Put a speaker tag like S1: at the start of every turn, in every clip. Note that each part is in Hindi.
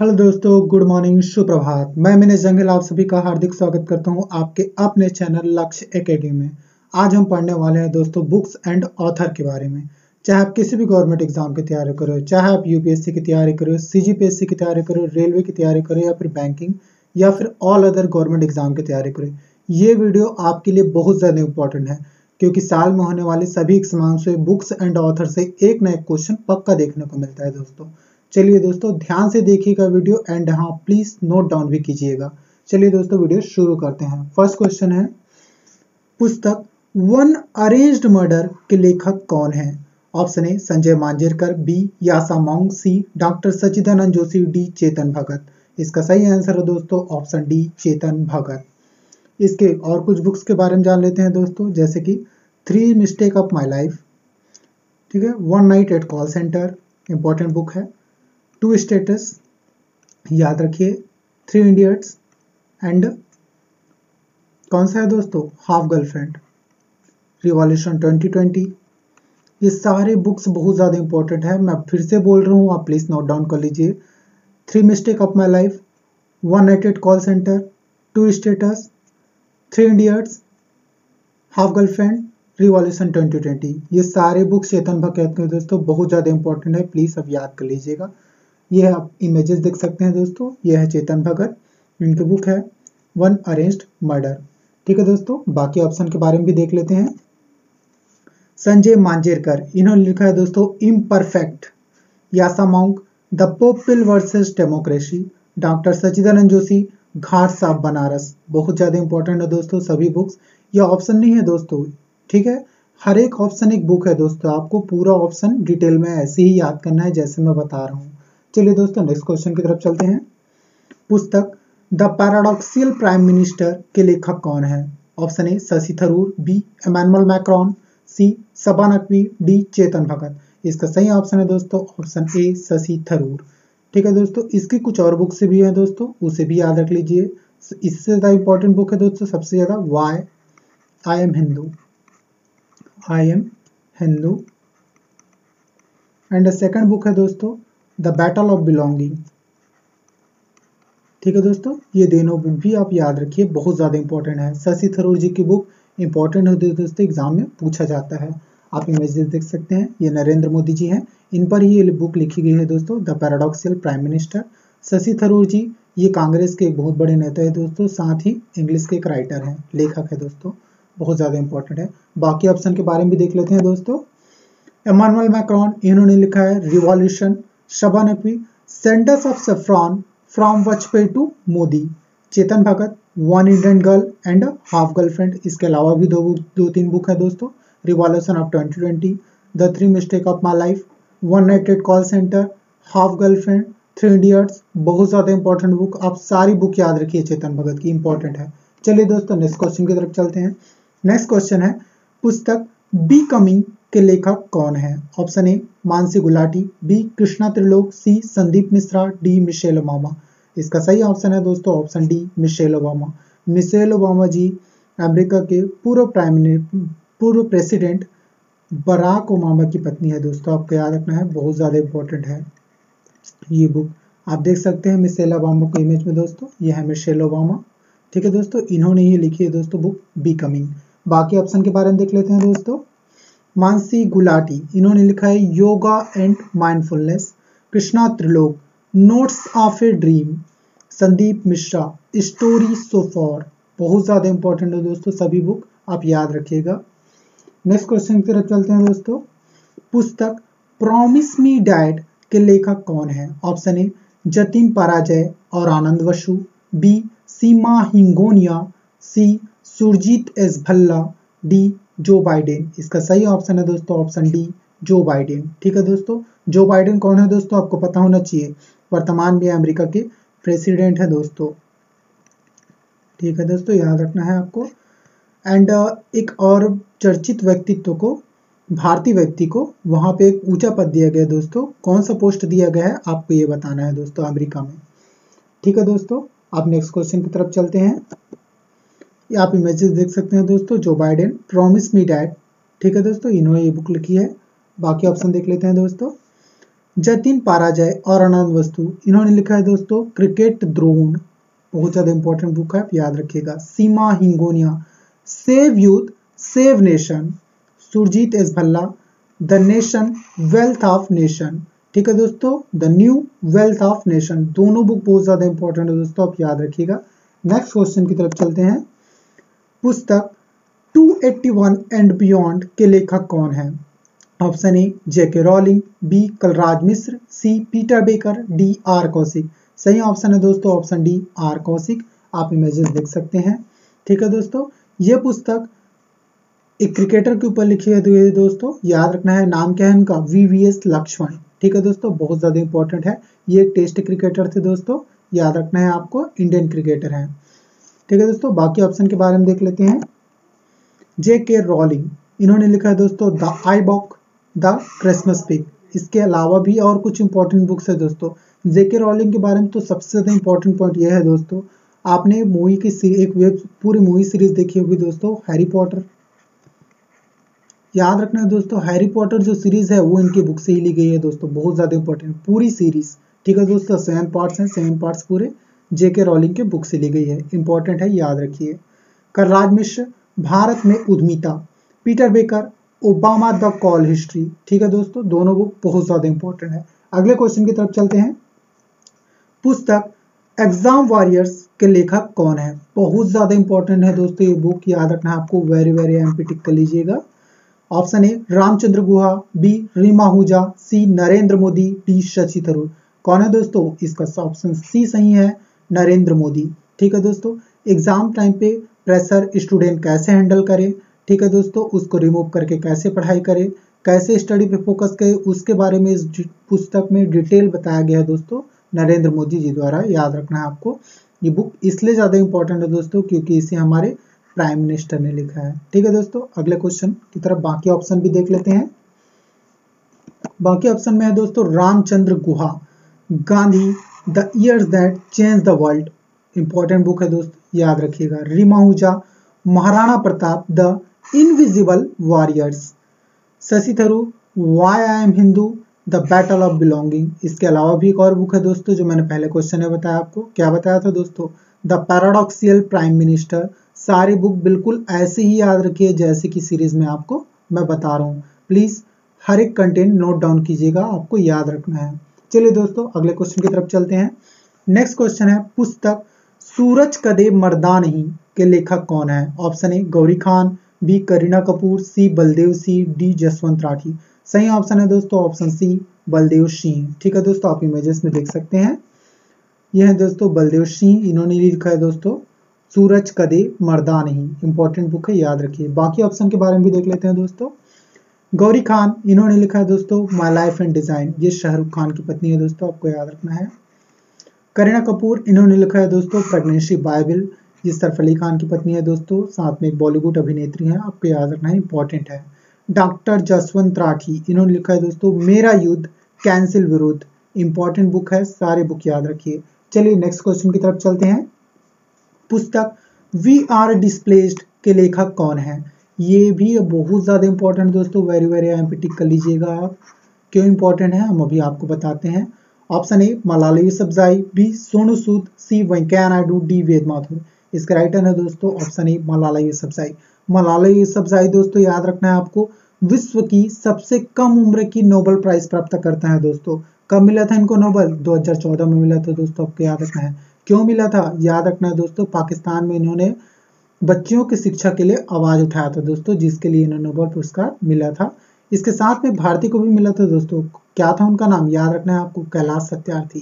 S1: हेलो दोस्तों, गुड मॉर्निंग, सुप्रभात। मैं मैंने जंगल, आप सभी का हार्दिक स्वागत करता हूँ आपके अपने चैनल लक्ष्य एकेडमी में। आज हम पढ़ने वाले हैं दोस्तों बुक्स एंड ऑथर के बारे में। चाहे आप किसी भी गवर्नमेंट एग्ज़ाम की तैयारी करो, चाहे आप यूपीएससी की तैयारी करो, सीजीपीएससी की तैयारी करो, रेलवे की तैयारी करो, या फिर बैंकिंग, या फिर ऑल अदर गवर्नमेंट एग्ज़ाम की तैयारी करो, ये वीडियो आपके लिए बहुत ज़्यादा इंपॉर्टेंट है, क्योंकि साल में होने वाले सभी एग्ज़ाम से, बुक्स एंड ऑथर से एक ना एक क्वेश्चन पक्का देखने को मिलता है दोस्तों। चलिए दोस्तों, ध्यान से देखिएगा वीडियो एंड हाँ प्लीज़ नोट डाउन भी कीजिएगा। चलिए दोस्तों, वीडियो शुरू करते हैं। फ़र्स्ट क्वेश्चन है, पुस्तक, वन अरेंज्ड मर्डर के लेखक कौन है? Option A, Sanjay Manjrekar, B, Yascha Mounk, C, doctor Sachidanand Joshi, D, Chetan Bhagat. इसका सही आंसर है दोस्तों, ऑप्शन डी, चेतन भगत। इसके और कुछ बुक्स के बारे में जान लेते हैं दोस्तों, जैसे कि three mistake of my life, ठीक है, one night at call centre, important book है। टू स्टेटस याद रखिए थ्री इंडियट्स एंड कौन सा है दोस्तों? हाफ़ गर्लफ्रेंड रिवॉल्यूशन 2020 ये सारे बुक्स बहुत ज़्यादा इंपॉर्टेंट है। मैं फिर से बोल रहा हूँ, आप प्लीज़ नोट डाउन कर लीजिए। Three mistake of my life one एटेड call centre two states three idiots half girlfriend revolution 2020 ये सारे बुक्स चेतन कहते हैं दोस्तों, बहुत ज़्यादा इंपॉर्टेंट है। प्लीज़ अब याद कर लीजिएगा। ये आप इमेजेस देख सकते हैं दोस्तों। ये है चेतन भगत। इनकी बुक है वन अरेंज्ड मर्डर ठीक है दोस्तों, बाकी ऑप्शन के बारे में भी देख लेते हैं। संजय मांजेरकर। इन्होंने लिखा है दोस्तों imperfect Yascha Mounk the people versus democracy doctor Sachidanand Joshi घाट साफ़ बनारस बहुत ज़्यादा इंपॉर्टेंट है दोस्तों, सभी बुक्स ये ऑप्शन नहीं है दोस्तों। ठीक है? हर एक ऑप्शन एक बुक है दोस्तों। आपको पूरा ऑप्शन डिटेल में ऐसे ही याद करना है जैसे मैं बता रहा हूँ। चलिए दोस्तों नेक्स्ट क्वेश्चन की तरफ़ चलते हैं। पुस्तक द पैराडॉक्सियल प्राइम मिनिस्टर के लेखक कौन है? Option A Shashi Tharoor B Emmanuel Macron C Saba Naqvi D Chetan Bhagat. इसका सही ऑप्शन है दोस्तों ऑप्शन ए शशि थरूर। ठीक है दोस्तों, इसकी कुछ और बुक से भी है दोस्तों, उसे भी याद रख लीजिए। इससे ज़्यादा इंपॉर्टेंट बुक है दोस्तों, सबसे ज़्यादा why I am Hindu I am Hindu and second book है दोस्तों द बैटल ऑफ़ बिलोंगिंग। ठीक है दोस्तों, ये दोनों बुक भी आप याद रखिए, बहुत ज़्यादा इंपॉर्टेंट है। शशि थरूर जी की बुक इंपॉर्टेंट होती है दोस्तों एग्ज़ाम में पूछा जाता है। आप इमेजेस देख सकते हैं, ये नरेंद्र मोदी जी हैं। इन पर ही ये बुक लिखी गई है दोस्तों the paradoxical prime minister Shashi Tharoor ji, ये कांग्रेस के एक बहुत बड़े नेता है दोस्तों, साथ ही इंग्लिश के एक राइटर हैं, लेखक है दोस्तों, बहुत ज़्यादा इंपॉर्टेंट है। बाकी ऑप्शन के बारे में भी देख लेते हैं दोस्तों। एमानुअल मैक्रॉन इन्होंने लिखा है revolution Saba Naqvi, centres of saffron, from Vajpayee to Modi. Chetan Bhagat, one Indian girl and half girlfriend इसके अलावा भी दो दो तीन बुक है दोस्तों। Revolution of 2020 the three mistake of my life one night at call centre half girlfriend three idiots बहुत ज़्यादा इंपॉर्टेंट बुक आप सारी बुक याद रखिए चेतन भगत की। इंपॉर्टेंट है। चलिए दोस्तों नेक्स्ट क्वेश्चन की तरफ़ चलते हैं। नेक्स्ट क्वेश्चन है, पुस्तक बी कमिंग के लेखक कौन है? Option A, Mansi Gulati, B, Krishna Trilok, C, Sandeep Mishra, D, Michelle Obama. इसका सही ऑप्शन है दोस्तों, option D, Michelle Obama. Michelle Obama ji America के पूर्व प्राइम पूर्व प्रेसिडेंट बराक ओबामा की पत्नी है दोस्तों, आपको याद रखना है, बहुत ज़्यादा इंपॉर्टेंट है ये बुक आप देख सकते हैं मिशेल ओबामा को इमेज में दोस्तों, ये है मिशेल ओबामा। ठीक है दोस्तों, इन्होंने ही लिखी है दोस्तों बुक बी कमिंग बाकी ऑप्शन के बारे में देख लेते हैं दोस्तों। मानसी गुलाटी। इन्होंने लिखा है, yoga and mindfulness, Krishna Trilok, notes of a dream, Sandeep Mishra, story so far. बहुत ज़्यादा इंपॉर्टेंट है दोस्तों, सभी बुक आप याद रखिएगा। नेक्स्ट क्वेश्चन की तरफ़ चलते हैं दोस्तों। पुस्तक प्रॉमिस मी डैड के लेखक कौन है? ऑप्शन ए जतिन पराजय और Anand Vashu B Seema Hingonia. C Surjit S Bhalla. D Joe Biden. इसका सही ऑप्शन है दोस्तों, ऑप्शन डी, जो बाइडेन। ठीक है दोस्तों? जो बाइडेन कौन है दोस्तों? आपको पता होना चाहिए। वर्तमान में अमेरिका के प्रेसिडेंट है दोस्तों। ठीक है दोस्तों, याद रखना है आपको। एंड एक और चर्चित व्यक्तित्व को, भारतीय व्यक्ति को वहाँ पे एक ऊँचा पद दिया गया दोस्तों। कौन सा पोस्ट दिया गया है? आपको ये बताना है दोस्तों, अमेरिका में। ठीक है दोस्तों, आप नेक्स्ट क्वेश्चन की तरफ़ चलते हैं। आप इमेजेस देख सकते हैं दोस्तों, Joe Biden promise me dad ठीक है दोस्तों, इन्होंने ये बुक लिखी है। बाकी ऑप्शन देख लेते हैं दोस्तों। जतिन पाराजय और आनंद वस्तु, इन्होंने लिखा है दोस्तों क्रिकेट द्रोण। बहुत ज़्यादा इंपॉर्टेंट बुक है, आप याद रखिएगा। Seema Hingonia save youth save nation Surjit S Bhalla the nation wealth of nation ठीक है दोस्तों the new wealth of nation दोनों बुक बहुत ज़्यादा इंपॉर्टेंट है दोस्तों, आप याद रखिएगा। नेक्स्ट क्वेश्चन की तरफ़ चलते हैं। पुस्तक 281 एंड बियॉन्ड के लेखक कौन है? Option A, J K Rowling, B, Kalraj Mishra, C, Peter Baker, D, R Kaushik. सही ऑप्शन है दोस्तों, ऑप्शन डी, आर कौशिक। आप इमेजेस देख सकते हैं। ठीक है दोस्तों, ये पुस्तक एक क्रिकेटर के ऊपर लिखी है दोस्तों। याद रखना है, नाम क्या है इनका वी वी एस लक्ष्मण ठीक है दोस्तों, बहुत ज़्यादा इंपॉर्टेंट है। ये टेस्ट क्रिकेटर थे दोस्तों। याद रखना है आपको इंडियन क्रिकेटर हैं। ठीक है दोस्तों, बाकी ऑप्शन के बारे में देख लेते हैं। जे के रॉलिंग इन्होंने लिखा है दोस्तों the Ickabog the Christmas pig इसके अलावा भी और कुछ इंपॉर्टेंट बुक्स है दोस्तों। जे के रॉलिंग के बारे में तो सबसे ज़्यादा इंपॉर्टेंट पॉइंट यह है दोस्तों, आपने मूवी की एक वेब पूरी मूवी सीरीज़ देखी होगी दोस्तों हैरी पॉटर याद रखना है दोस्तों हैरी पॉटर जो सीरीज़ है, वो इनकी बुक से ही ली गई है दोस्तों, बहुत ज़्यादा इंपॉर्टेंट पूरी सीरीज़ ठीक है दोस्तों सेवन पार्ट्स हैं सेवन पार्ट्स पूरे। जेके रॉलिंग के बुक से ली गई है। इंपॉर्टेंट है, याद रखिए। करराज मिश्र, भारत में उद्यमिता। Peter Baker Obama the call history ठीक है दोस्तों, दोनों बुक बहुत ज़्यादा इंपॉर्टेंट है। अगले क्वेश्चन की तरफ़ चलते हैं। पुस्तक एग्ज़ाम वॉरियर्स के लेखक कौन है? बहुत ज़्यादा इंपॉर्टेंट है दोस्तों, ये बुक याद रखना आपको। वेरी वेरी एमपी टिक कर लीजिएगा। Option A Ramachandra Guha B Rima Hooja C Narendra Modi D Shashi Tharoor कौन है दोस्तों? इसका ऑप्शन सी सही है। नरेंद्र मोदी। ठीक है दोस्तों? एग्ज़ाम टाइम पे प्रेशर स्टूडेंट कैसे हैंडल करे? ठीक है दोस्तों? उसको रिमूव करके कैसे पढ़ाई करे? कैसे स्टडी पे फोकस करे? उसके बारे में इस पुस्तक में डिटेल बताया गया है दोस्तों। नरेंद्र मोदी जी द्वारा याद रखना है आपको। ये बुक इसलिए ज़्यादा इंपॉर्टेंट है दोस्तों क्योंकि इसे हमारे प्राइम मिनिस्टर ने लिखा है। ठीक है दोस्तों? अगले क्वेश्चन की तरफ़ बाकी ऑप्शन भी देख लेते हैं। बाकी ऑप्शन में है दोस्तों Ramachandra Guha. Gandhi the years that change the world important book है दोस्त, याद रखिएगा। Rima Hooja Maharana Pratap the invisible warriors Shashi Tharoor why I am Hindu the battle of belonging इसके अलावा भी एक और बुक है दोस्तों, जो मैंने पहले क्वेश्चन में बताया आपको। क्या बताया था दोस्तों? द पैराडॉक्सियल प्राइम मिनिस्टर सारी बुक बिल्कुल ऐसे ही याद रखिए, जैसे कि सीरीज़ में आपको मैं बता रहा हूँ। प्लीज़ हर एक कंटेंट नोट डाउन कीजिएगा, आपको याद रखना है। चलिए दोस्तों, अगले क्वेश्चन की तरफ़ चलते हैं। नेक्स्ट क्वेश्चन है, पुस्तक, सूरज कदे मर्दा नहीं, के लेखक कौन है? Option A Gauri Khan B Kareena Kapoor C Baldev Singh D Jaswant Rathi. सही ऑप्शन है दोस्तों ऑप्शन सी बलदेव सिंह। ठीक है दोस्तों, आप इमेजेस में देख सकते हैं। यह है दोस्तों, बलदेव सिंह, इन्होंने लिखा है दोस्तों, सूरज कदे मर्दा नहीं। इंपॉर्टेंट बुक है, याद रखिए। बाकी ऑप्शन के बारे में भी देख लेते हैं दोस्तों। गौरी खान, इन्होंने लिखा है दोस्तों माई लाइफ एंड डिज़ाइन ये शाहरुख खान की पत्नी है दोस्तों, आपको याद रखना है। करीना कपूर, इन्होंने लिखा है दोस्तों प्रेगनेंसी बाइबल ये सरफ अली खान की पत्नी है दोस्तों, साथ में एक बॉलीवुड अभिनेत्री है, आपको याद रखना है इंपॉर्टेंट है। डॉक्टर जसवंत राठी इन्होंने लिखा है दोस्तों, मेरा युद्ध कैंसिल विरुद्ध इंपॉर्टेंट बुक है, सारे बुक याद रखिए। चलिए नेक्स्ट क्वेश्चन की तरफ़ चलते हैं। पुस्तक वी आर डिस्प्लेस्ड के लेखक कौन है? ये भी बहुत ज़्यादा इंपॉर्टेंट दोस्तों वेरी वेरी एम टिक कर लीजिएगा आप। क्यों इंपॉर्टेंट है, हम अभी आपको बताते हैं। Option A Malala Yousafzai B Sonu Sood C Venkaiah Naidu D Ved Mathur इसका राइटर है दोस्तों ऑप्शन ए मलाला यूसुफजाई मलाला यूसुफजाई दोस्तों, याद रखना है आपको, विश्व की सबसे कम उम्र की नोबल प्राइज प्राप्त करता है दोस्तों। कब मिला था इनको नोबल 2014 में मिला था दोस्तों, आपको याद रखना है। क्यों मिला था? याद रखना है दोस्तों, पाकिस्तान में इन्होंने बच्चियों की शिक्षा के लिए आवाज़ उठाया था दोस्तों, जिसके लिए इन्हें नोबल पुरस्कार मिला था। इसके साथ में भारती को भी मिला था दोस्तों। क्या था उनका नाम? याद रखना है आपको, कैलाश सत्यार्थी।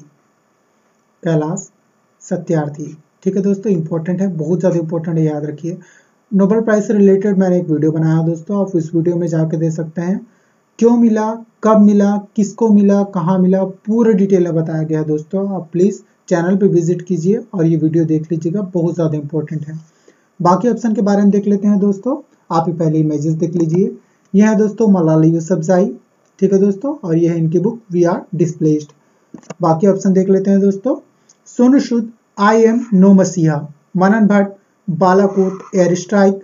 S1: कैलाश सत्यार्थी। ठीक है दोस्तों इंपॉर्टेंट है, बहुत ज़्यादा इंपॉर्टेंट है, याद रखिए। नोबल प्राइज से रिलेटेड मैंने एक वीडियो बनाया दोस्तों, आप इस वीडियो में जाके दे सकते हैं। क्यों मिला, कब मिला, किसको मिला, कहाँ मिला, पूरे डिटेल में बताया गया दोस्तों। आप प्लीज़ चैनल पे विज़िट कीजिए और ये वीडियो देख लीजिएगा, बहुत ज़्यादा इंपॉर्टेंट है। बाकी ऑप्शन के बारे में देख लेते हैं दोस्तों। आप ही पहले इमेजेस देख लीजिए। यह है दोस्तों मलाली यूसफजाई ठीक है दोस्तों? और यह है इनकी बुक वी आर डिस्प्लेस्ड बाकी ऑप्शन देख लेते हैं दोस्तों। सोनू शुद्ध I am no messiah Manan Bhatt, Balakot air strike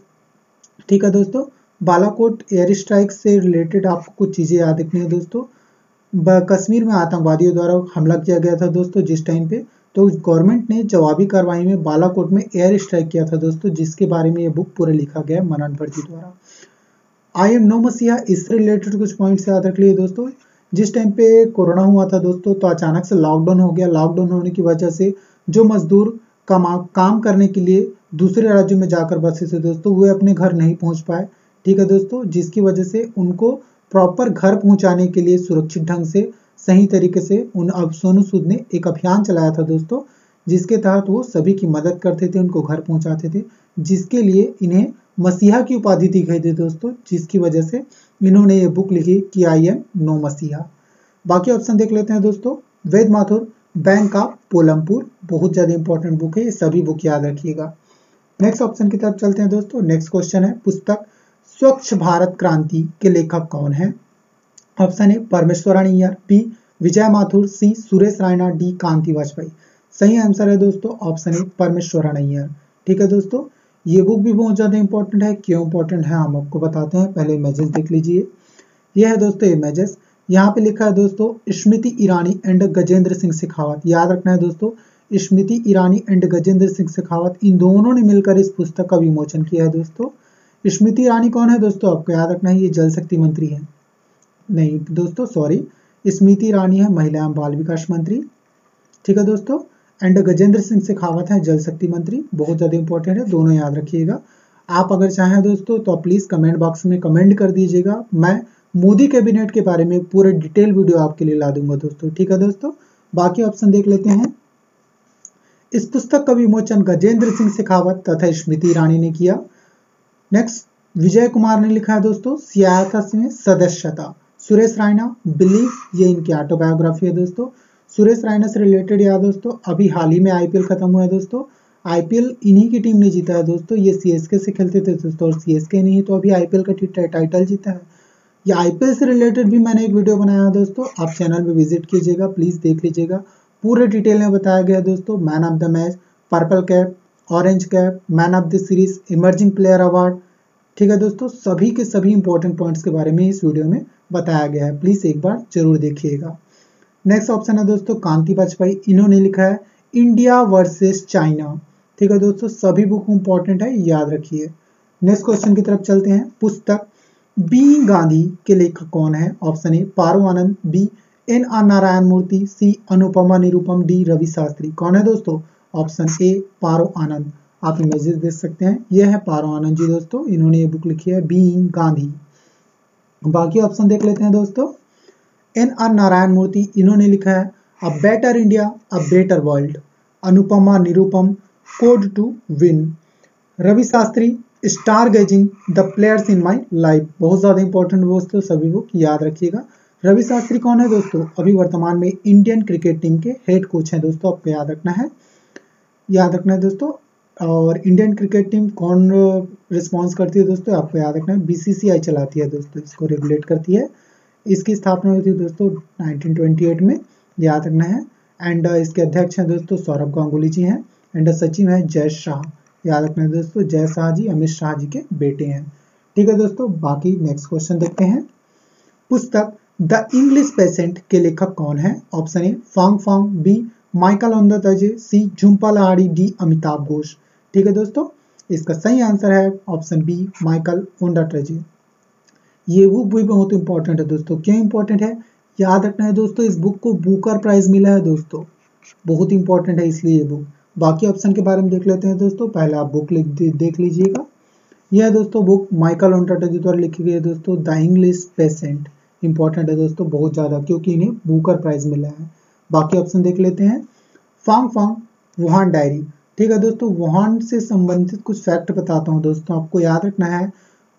S1: ठीक है दोस्तों? बालाकोट एयर स्ट्राइक से रिलेटेड आपको कुछ चीज़ें याद रखनी है दोस्तों। कश्मीर में आतंकवादियों द्वारा हमला किया गया था दोस्तों जिस टाइम पे। तो गवर्नमेंट ने जवाबी कार्रवाई में बालाकोट में एयर स्ट्राइक किया था दोस्तों, जिसके बारे में ये बुक पूरा लिखा गया है मनन भर्जी द्वारा। आई एम नो मसीहा इससे रिलेटेड कुछ पॉइंट्स याद रख लिए दोस्तों। जिस टाइम पे कोरोना हुआ था दोस्तों तो अचानक से लॉकडाउन हो गया। लॉकडाउन होने की वजह से जो मजदूर कमा, काम करने के लिए दूसरे राज्यों में जाकर बसे थे दोस्तों, वे अपने घर नहीं पहुँच पाए। ठीक है दोस्तों, जिसकी वजह से उनको प्रॉपर घर पहुँचाने के लिए सुरक्षित ढंग से सही तरीके से उन अब सोनू सूद ने एक अभियान चलाया था दोस्तों, जिसके तहत वो सभी की मदद करते थे, उनको घर पहुंचाते थे, जिसके लिए इन्हें मसीहा की उपाधि दी गई थी दोस्तों, जिसकी वजह से इन्होंने ये बुक लिखी, कि आई एम नो मसीहा। बाकी ऑप्शन देख लेते हैं दोस्तों। वेद माथुर, बैंक ऑफ़ पोलमपुर, बहुत ज़्यादा इंपॉर्टेंट बुक है, ये सभी बुक याद रखिएगा। नेक्स्ट ऑप्शन की तरफ़ चलते हैं दोस्तों। नेक्स्ट क्वेश्चन है, पुस्तक, स्वच्छ भारत क्रांति के लेखक कौन है? Option A Parameswaran Iyer B Vijay Mathur C Suresh Raina D Kanti Vajpayee सही आंसर है दोस्तों ऑप्शन ए परमेश्वरानी अय्यर ठीक है दोस्तों ये बुक भी बहुत ज़्यादा इंपॉर्टेंट है क्यों इंपॉर्टेंट है हम आपको बताते हैं पहले इमेजेस देख लीजिए यह है दोस्तों इमेजेस यहाँ पे लिखा है दोस्तों स्मृति ईरानी एंड गजेंद्र सिंह शेखावत याद रखना है दोस्तों स्मृति ईरानी एंड गजेंद्र सिंह शेखावत इन दोनों ने मिलकर इस पुस्तक का विमोचन किया है दोस्तों स्मृति ईरानी कौन है दोस्तों आपको याद रखना है ये जल शक्ति मंत्री है नहीं, दोस्तों सॉरी स्मृति ईरानी है, महिला एवं बाल विकास मंत्री। ठीक है दोस्तों? एंड गजेंद्र सिंह शेखावत है, जल शक्ति मंत्री। बहुत ज़्यादा इंपॉर्टेंट है, दोनों याद रखिएगा। आप अगर चाहें दोस्तों तो प्लीज़ कमेंट बॉक्स में कमेंट कर दीजिएगा। मैं मोदी कैबिनेट के बारे में पूरे डिटेल वीडियो आपके लिए ला दूँगा दोस्तों। ठीक है दोस्तों? बाकी ऑप्शन देख लेते हैं। इस पुस्तक का विमोचन गजेंद्र सिंह शेखावत तथा स्मृति ईरानी ने किया। नेक्स्ट विजय कुमार ने लिखा है दोस्तों, सियासत में सदस्यता। सुरेश रायना, बिलीव, ये इनकी ऑटोबायोग्राफी है दोस्तों। सुरेश रायना से रिलेटेड यार दोस्तों, अभी हाल ही में आईपीएल खत्म हुआ है दोस्तों। आईपीएल इन्हीं की टीम ने जीता है दोस्तों, ये सीएसके से खेलते थे दोस्तों, और सीएसके नहीं तो अभी आईपीएल का टाइटल जीता है। ये आईपीएल से रिलेटेड भी मैंने एक वीडियो बनाया है दोस्तों, आप चैनल में विज़िट कीजिएगा प्लीज़ देख लीजिएगा। पूरे डिटेल में बताया गया दोस्तों man of the match purple cap orange cap man of the series emerging player award ठीक है दोस्तों, सभी के सभी इंपॉर्टेंट पॉइंट्स के बारे में इस वीडियो में बताया गया है। प्लीज़ एक बार ज़रूर देखिएगा। नेक्स्ट ऑप्शन है दोस्तों, कांति वाजपेयी। इन्होंने लिखा है इंडिया वर्सेस चाइना ठीक है दोस्तों, सभी बुक इंपॉर्टेंट है, याद रखिए। नेक्स्ट क्वेश्चन की तरफ़ चलते हैं, पुस्तक। बी गांधी के लेखक कौन है? Option A Paro Anand. B N R. Narayana Murthy. C Anupama Nirupam. D Ravi Shastri. कौन है दोस्तों? Option A Paro Anand. आप इमेजेस देख सकते हैं। यह है पारो आनंद जी दोस्तों। इन्होंने ये बुक लिखी है बीइंग गांधी। बाकी ऑप्शन देख लेते हैं दोस्तों। एन आर नारायण मूर्ति इन्होंने लिखा है a better India a better world Anupama Nirupam code to win Ravi Shastri stargazing the players in my life बहुत ज़्यादा इंपॉर्टेंट दोस्तों, सभी बुक याद रखिएगा। रवि शास्त्री कौन है दोस्तों? अभी वर्तमान में इंडियन क्रिकेट टीम के हेड कोच हैं दोस्तों, आपको याद रखना है। याद रखना है दोस्तों और इंडियन क्रिकेट टीम कौन रिस्पॉन्स करती है दोस्तों? आपको याद रखना है बीसीसीआई चलाती है दोस्तों, इसको रेगुलेट करती है। इसकी स्थापना हुई थी दोस्तों 1928 में, याद रखना है। एंड इसके अध्यक्ष हैं दोस्तों सौरभ गांगुली जी हैं एंड सचिव है जय शाह। याद रखना है दोस्तों, जय शाह जी, अमित शाह जी के बेटे हैं। ठीक है दोस्तों, बाकी नेक्स्ट क्वेश्चन देखते हैं। पुस्तक, द इंग्लिश पेशेंट के लेखक कौन है? Option A Fang Fang B Michael तजे सी झुम्पा लहाड़ी डी अमिताभ घोष ठीक है दोस्तों, इसका सही आंसर है ऑप्शन बी, माइकल ओंडाटजे ये बुक भी बहुत इंपॉर्टेंट है दोस्तों। क्यों इंपॉर्टेंट है? याद रखना है दोस्तों, इस बुक को बुकर प्राइज मिला है दोस्तों। बहुत इंपॉर्टेंट है इसलिए ये बुक बाकी ऑप्शन के बारे में देख लेते हैं दोस्तों। पहले आप बुक देख लीजिएगा। यह दोस्तों बुक माइकल ओंटाटजी द्वारा लिखी गई है दोस्तों द इंग्लिश पेशेंट इंपॉर्टेंट है दोस्तों, बहुत ज़्यादा, क्योंकि इन्हें बुकर प्राइज मिला है। बाकी ऑप्शन देख लेते हैं। फांग फांग वुहान डायरी ठीक है दोस्तों, वुहान से संबंधित कुछ फैक्ट बताता हूँ दोस्तों, आपको याद रखना है।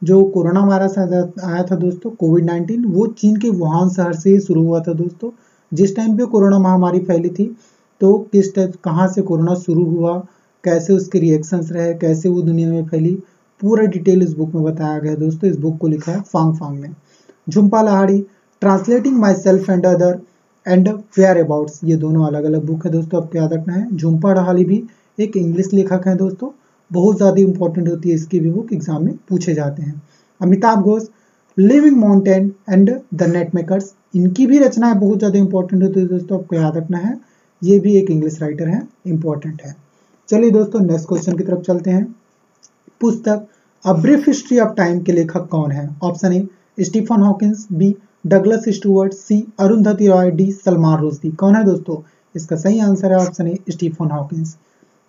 S1: जो कोरोना वायरस आया था दोस्तों कोविड 19 वो चीन के वुहान शहर से ही शुरू हुआ था दोस्तों। जिस टाइम पे कोरोना महामारी फैली थी तो किस टाइप कहाँ से कोरोना शुरू हुआ, कैसे उसके रिएक्शंस रहे, कैसे वो दुनिया में फैली, पूरा डिटेल इस बुक में बताया गया दोस्तों। इस बुक को लिखा है फांग फांग ने। Jhumpa Lahiri translating myself and other and whereabouts ये दोनों अलग अलग बुक है दोस्तों, आपको याद रखना है। झुम्पा लहाड़ी भी एक इंग्लिश लेखक है दोस्तों। बहुत ज़्यादा इंपॉर्टेंट होती है इसकी भी बुक एग्ज़ाम में पूछे जाते हैं। Amitabh Ghosh living mountain and the net makers इनकी भी रचनाएँ बहुत ज़्यादा इंपॉर्टेंट होती है दोस्तों, आपको याद रखना है। ये भी एक इंग्लिश राइटर है इंपॉर्टेंट है। चलिए दोस्तों नेक्स्ट क्वेश्चन की तरफ़ चलते हैं। पुस्तक a brief history of time के लेखक कौन है? Option A Stephen Hawkins B Douglas Stuart C Arundhati Roy D Salman Rushdie कौन है दोस्तों? इसका सही आंसर है ऑप्शन ए स्टीफन हॉकिंस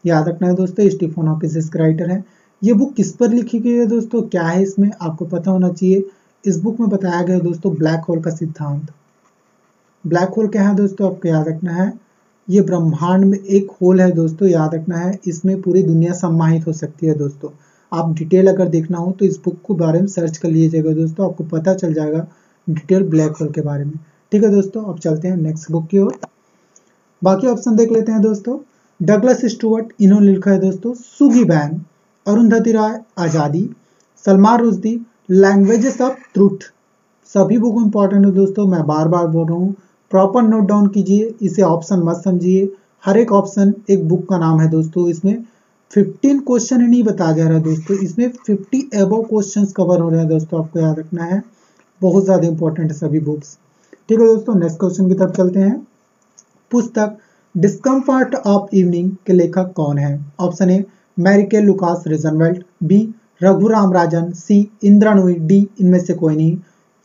S1: याद रखना है दोस्तों स्टीफन इसके राइटर है। ये बुक किस पर लिखी गई है दोस्तों? क्या है इसमें? आपको पता होना चाहिए। इस बुक में बताया गया दोस्तों ब्लैक होल का सिद्धांत। ब्लैक होल क्या है दोस्तों? आपको याद रखना है। ये ब्रह्मांड में एक होल है दोस्तों, याद रखना है। इसमें पूरी दुनिया सम्माहित हो सकती है दोस्तों। आप डिटेल अगर देखना हो तो इस बुक के बारे में सर्च कर लीजिएगा दोस्तों, आपको पता चल जाएगा डिटेल ब्लैक होल के बारे में। ठीक है दोस्तों, अब चलते हैं नेक्स्ट बुक की ओर। बाकी ऑप्शन देख लेते हैं दोस्तों। डगलस स्टुअर्ट, इन्होंने लिखा है दोस्तों, Swiggy ban Arundhati Roy Azadi, Salman Rushdie languages of truth सभी बुक इंपॉर्टेंट है दोस्तों, मैं बार बार बोल रहा हूँ। प्रॉपर नोट डाउन कीजिए, इसे ऑप्शन मत समझिए। हर एक ऑप्शन एक बुक का नाम है दोस्तों, इसमें 15 क्वेश्चन नहीं बताया जा रहा है दोस्तों, इसमें 50 एबो क्वेश्चन कवर हो रहे हैं दोस्तों, आपको याद रखना है। बहुत ज़्यादा इंपॉर्टेंट है सभी बुक्स ठीक है दोस्तों नेक्स्ट क्वेश्चन की तरफ़ चलते हैं। पुस्तक डिस्कम्फर्ट ऑफ़ इवनिंग के लेखक कौन है? Option A Marieke Lucas Rijneveld, B, Raghuram Rajan, C, Indra Nooyi, D, इनमें से कोई नहीं।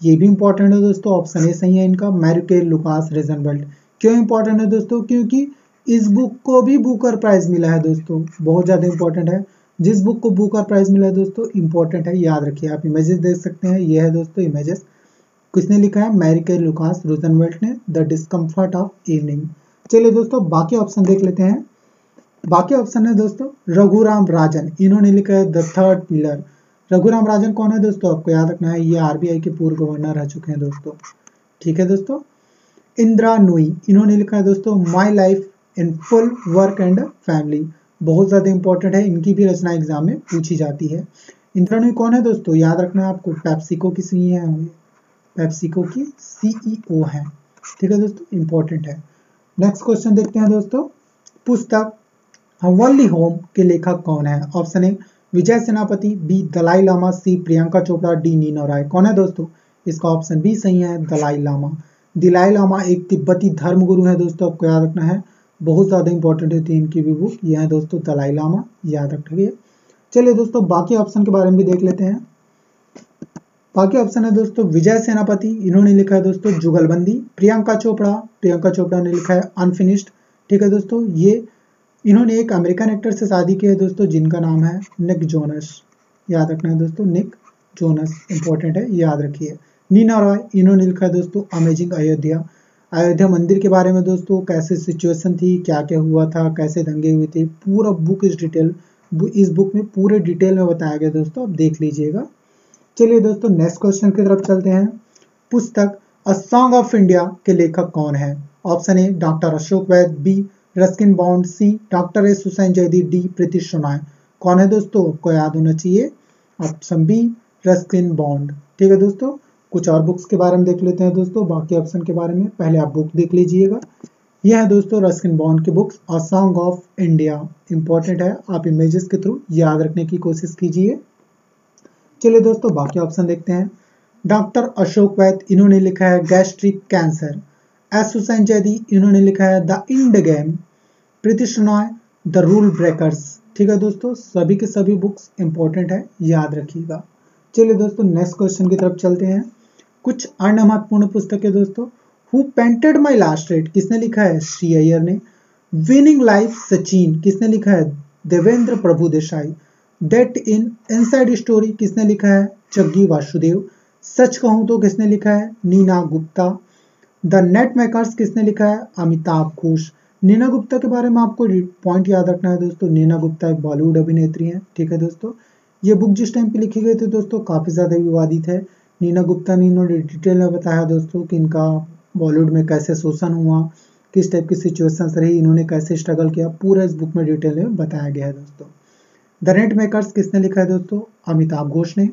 S1: ये भी इंपॉर्टेंट है दोस्तों, ऑप्शन ए सही है इनका मैरिके लुकास रिजनवेल्ट। क्यों इंपॉर्टेंट है दोस्तों? क्योंकि इस बुक को भी बुकर प्राइज मिला है दोस्तों। बहुत ज़्यादा इंपॉर्टेंट है। जिस बुक को बुकर प्राइज मिला है दोस्तों इंपॉर्टेंट है, याद रखिए आप इमेजेस देख सकते हैं। ये है दोस्तों इमेजेस किसने लिखा है? मैरिके लुकास रोजनवेल्ट ने द डिस्कम्फर्ट ऑफ़ इवनिंग चलिए दोस्तों, बाकी ऑप्शन देख लेते हैं। बाकी ऑप्शन है दोस्तों, रघुराम राजन। इन्होंने लिखा है the third pillar Raghuram Rajan कौन है दोस्तों? आपको याद रखना है, ये आरबीआई के पूर्व गवर्नर रह चुके हैं दोस्तों। ठीक है दोस्तों? इंदिरा नुई, इन्होंने लिखा है दोस्तों my life in full work and family बहुत ज़्यादा इंपॉर्टेंट है, इनकी भी रचना एग्ज़ाम में पूछी जाती है। इंदिरा नुई कौन है दोस्तों? याद रखना है आपको पैप्सिको की सी है। पैप्सिको की सीईओ है। ठीक है दोस्तों? इंपॉर्टेंट है। नेक्स्ट क्वेश्चन देखते हैं दोस्तों। पुस्तक हवल्ली होम के लेखक कौन है? Option A Vijay Senapati B Dalai Lama C Priyanka Chopra D Neena Rai. कौन है दोस्तों? इसका ऑप्शन बी सही है, दलाई लामा। दिलाई लामा एक तिब्बती धर्मगुरु है दोस्तों, आपको याद रखना है। बहुत ज़्यादा इंपॉर्टेंट है इनकी भी बुक यह है दोस्तों, दलाई लामा, याद रखिए चलिए दोस्तों, बाकी ऑप्शन के बारे में भी देख लेते हैं। बाकी ऑप्शन है दोस्तों, विजय सेनापति, इन्होंने लिखा है दोस्तों, जुगलबंदी। प्रियंका चोपड़ा प्रियंका चोपड़ा ने लिखा है अनफिनिश्ड ठीक है दोस्तों, ये इन्होंने एक अमेरिकन एक्टर से शादी की है दोस्तों, जिनका नाम है निक जोनस याद रखना है दोस्तों निक जोनस इंपॉर्टेंट है याद रखिए। नीना रॉय, इन्होंने लिखा है दोस्तों अमेजिंग अयोध्या अयोध्या मंदिर के बारे में दोस्तों, कैसे सिचुएशन थी क्या क्या हुआ था, कैसे दंगे हुए थे, पूरा बुक इस डिटेल इस बुक में पूरे डिटेल में बताया गया दोस्तों, आप देख लीजिएगा। चलिए दोस्तों नेक्स्ट क्वेश्चन की तरफ़ चलते हैं। पुस्तक अ सॉन्ग ऑफ़ इंडिया के लेखक कौन है? Option A doctor Ashok Vaid B Ruskin Bond C doctor S Hussain Zaidi D Pritish Shonay कौन है दोस्तों? आपको याद होना चाहिए। ऑप्शन बी रस्किन बॉन्ड ठीक है दोस्तों, कुछ और बुक्स के बारे में देख लेते हैं दोस्तों, बाकी ऑप्शन के बारे में। पहले आप बुक देख लीजिएगा। यह है दोस्तों रस्किन बॉन्ड की books a song of India important है, आप इमेजेस के थ्रू याद रखने की कोशिश कीजिए। चलिए दोस्तों, बाकी ऑप्शन देखते हैं। डॉक्टर अशोक वैद इन्होंने लिखा है gastric cancer. S Hussain Zaidi, इन्होंने लिखा है the end game. Pritish Roy, the rule breakers. ठीक है दोस्तों, सभी के सभी बुक्स इंपॉर्टेंट है, याद रखिएगा। चलिए दोस्तों नेक्स्ट क्वेश्चन की तरफ़ चलते हैं। कुछ अन्य महत्वपूर्ण पुस्तकें दोस्तों। Who painted my last rate किसने लिखा है? श्री अय्यर ने। विनिंग लाइफ सचिन, किसने लिखा है? Devendra Prabhu Desai. Date in inside story किसने लिखा है? जग्गी वासुदेव। सच कहूँ तो किसने लिखा है? Neena Gupta. The net makers किसने लिखा है? अमिताभ घोष। नीना गुप्ता के बारे में आपको पॉइंट याद रखना है दोस्तों। नीना गुप्ता एक बॉलीवुड अभिनेत्री है। ठीक है दोस्तों? ये बुक जिस टाइम पे लिखी गई थी दोस्तों, काफ़ी ज़्यादा विवादित है। नीना गुप्ता ने इन्होंने डिटेल में बताया दोस्तों कि इनका बॉलीवुड में कैसे शोषण हुआ, किस टाइप की सिचुएशन रही, इन्होंने कैसे स्ट्रगल किया। पूरा इस बुक में डिटेल में बताया गया है दोस्तों। द नेट मेकर्स किसने लिखा है दोस्तों? अमिताभ घोष ने।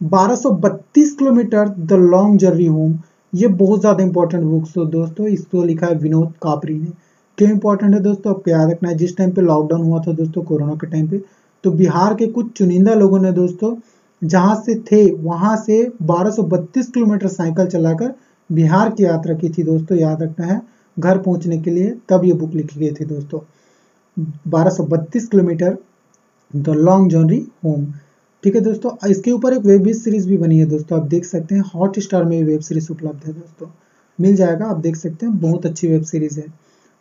S1: 1232 kilometre the long journey home ये बहुत ज़्यादा इंपॉर्टेंट बुक्स हो दोस्तों, इसको लिखा है विनोद कापरी ने। क्यों इंपॉर्टेंट है दोस्तों? आपको याद रखना है, जिस टाइम पे लॉकडाउन हुआ था दोस्तों, कोरोना के टाइम पे तो बिहार के कुछ चुनिंदा लोगों ने दोस्तों, जहाँ से थे, वहाँ से 1232 किलोमीटर साइकिल चलाकर बिहार की यात्रा की थी दोस्तों, याद रखना है। घर पहुँचने के लिए तब ये बुक लिखी गई थी दोस्तों। 1232 kilometre the long journey home ठीक है दोस्तों, इसके ऊपर एक वेब सीरीज़ भी बनी है दोस्तों, आप देख सकते हैं। हॉट स्टार में वेब सीरीज़ उपलब्ध है दोस्तों। मिल जाएगा, आप देख सकते हैं। बहुत अच्छी वेब सीरीज़ है।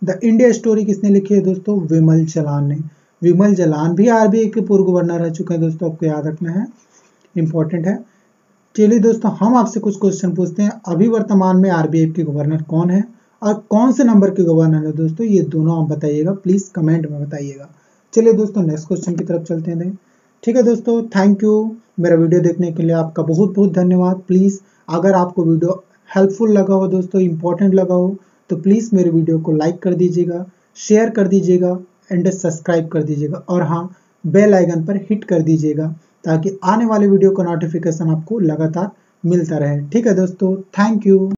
S1: द इंडिया स्टोरी किसने लिखी है दोस्तों? विमल जलान ने। विमल जलान भी आरबीआई के पूर्व गवर्नर रह चुके हैं दोस्तों, आपको याद रखना है। इंपॉर्टेंट है। चलिए दोस्तों, हम आपसे कुछ क्वेश्चन पूछते हैं। अभी वर्तमान में आरबीआई के गवर्नर कौन है? और कौन से नंबर के गवर्नर है दोस्तों? ये दोनों आप बताइएगा। प्लीज़ कमेंट में बताइएगा। चलिए दोस्तों नेक्स्ट क्वेश्चन की तरफ़ चलते हैं ठीक है दोस्तों थैंक यू मेरा वीडियो देखने के लिए आपका बहुत बहुत धन्यवाद। प्लीज़ अगर आपको वीडियो हेल्पफुल लगा हो दोस्तों इंपॉर्टेंट लगा हो तो प्लीज़ मेरे वीडियो को लाइक कर दीजिएगा शेयर कर दीजिएगा एंड सब्सक्राइब कर दीजिएगा। और हाँ बेल आइकन पर हिट कर दीजिएगा, ताकि आने वाले वीडियो का नोटिफिकेशन आपको लगातार मिलता रहे। ठीक है दोस्तों थैंक यू